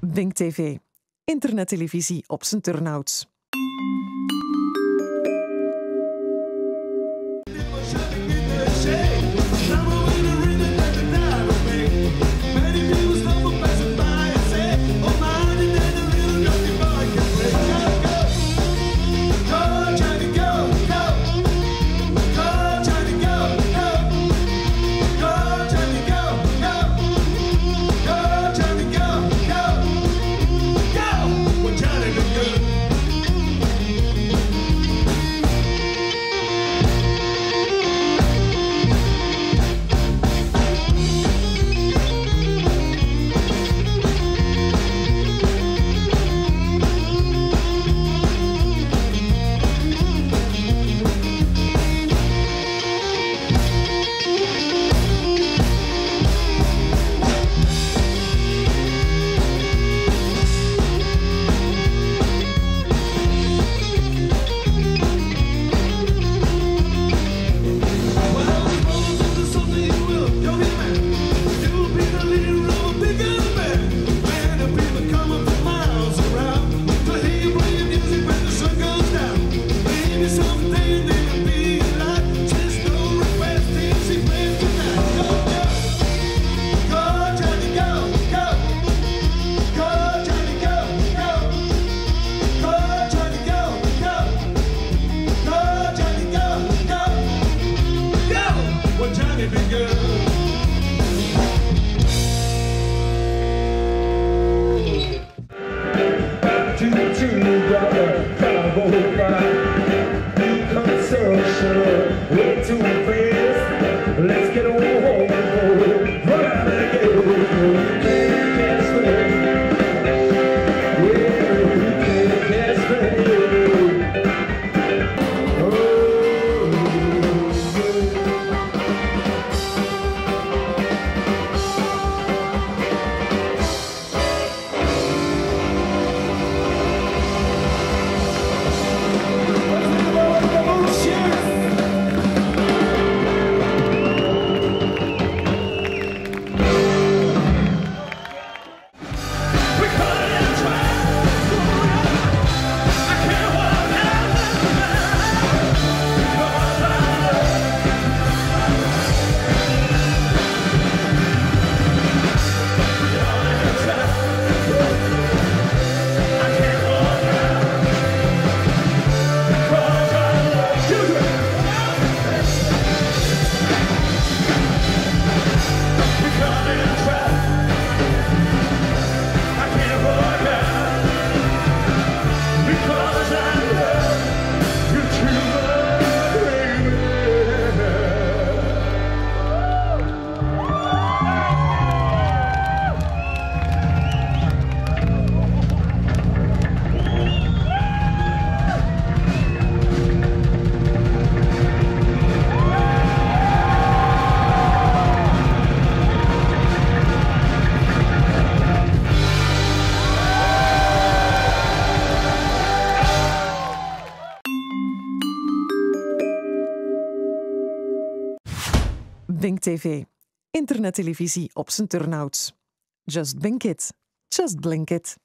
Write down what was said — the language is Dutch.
Bink TV. Internettelevisie op zijn turnouts. to two brother 505. Come so sure. Let's get on home. Bink TV. Internettelevisie op zijn turnouts. Just Bink it. Just blink it.